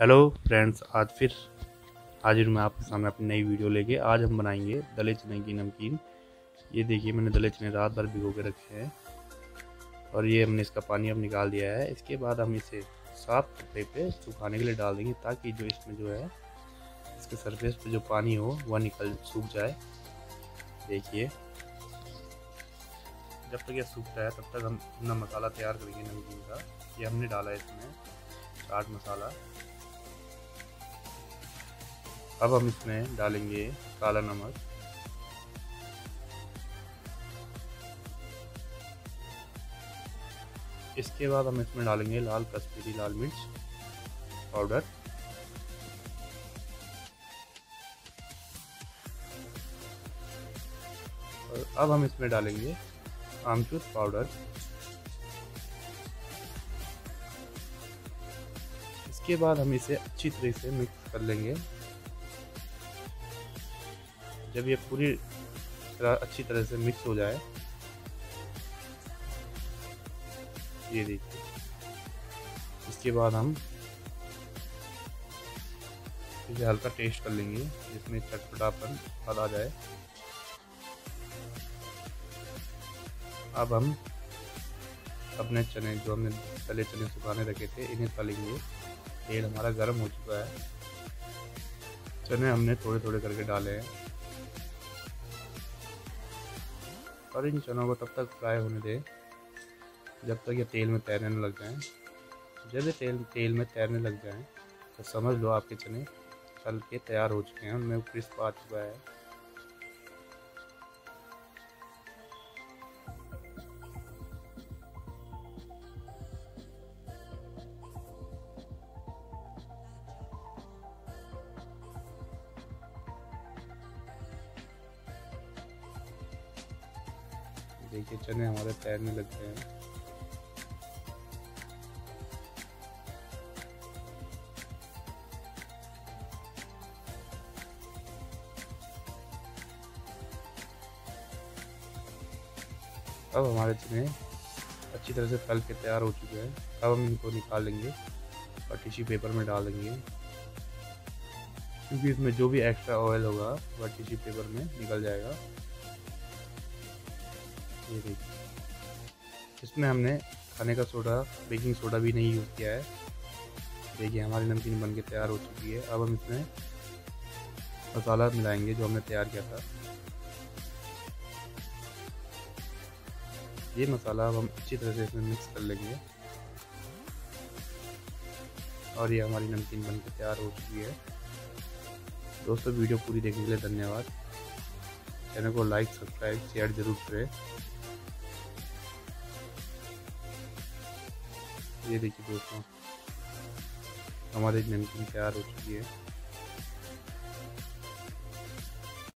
Hello friends आज फिर हाजिर मैं आपके सामने अपनी नई वीडियो लेके। आज हम बनाएँगे दले चने की नमकीन। ये देखिए, मैंने दले चने रात भर भिगो के रखे हैं। और ये हमने इसका पानी अब निकाल दिया है। इसके बाद हम इसे साफ़ कपड़े पे सुखाने के लिए डाल देंगे ताकि जो इसमें जो है, इसके सरफेस पे जो पानी हो, वह निकल, सूख जाए। देखिए। जब तक ये सूखता है तब तक हम अपना मसाला तैयार करेंगे नमकीन का। ये हमने डाला है इसमें, चाट मसाला। अब हम इसमें डालेंगे काला नमक। इसके बाद हम इसमें डालेंगे लाल कश्मीरी लाल मिर्च पाउडर। और अब हम इसमें डालेंगे आमचूर पाउडर। इसके बाद हम इसे अच्छी तरह से मिक्स कर लेंगे। जब ये पूरी तरह अच्छी तरह से मिक्स हो जाए। ये देखिए। इसके बाद हम इसे हल्का टेस्ट कर लेंगे, जिसमें चटपटापन आ जाए। अब हम अपने चने, जो हमने तले चने सुखाने रखे थे, इन्हें तलेंगे। तेल हमारा गर्म हो चुका है। चने हमने थोड़े थोड़े करके डाले हैं। और इन चनों को तब तक फ्राई होने दें। जब तक ये तेल में तैरने लग जाएँ। जब ये तेल तेल में तैरने लग जाएँ तो समझ लो आपके चने तल के तैयार हो चुके हैं, उनमें क्रिस्प आ चुका है। देखिए, चने हमारे तैरने लग गए हैं। अब हमारे चने अच्छी तरह से फल के तैयार हो चुके हैं। अब हम इनको निकाल लेंगे और टिश्यू पेपर में डाल देंगे। क्योंकि इसमें जो भी एक्स्ट्रा ऑयल होगा वह टिश्यू पेपर में निकल जाएगा। ये देखिए। इसमें हमने खाने का सोडा, बेकिंग सोडा भी नहीं यूज़ किया है। देखिए, हमारी नमकीन बन के तैयार हो चुकी है। अब हम इसमें मसाला मिलाएँगे जो हमने तैयार किया था। ये मसाला अब हम अच्छी तरह से इसमें मिक्स कर लेंगे। और ये हमारी नमकीन बन के तैयार हो चुकी है। दोस्तों, वीडियो पूरी देखने के लिए धन्यवाद। चैनल को लाइक, सब्सक्राइब, शेयर ज़रूर करें। ये देखिए दोस्तों हमारी नमकीन तैयार हो चुकी है।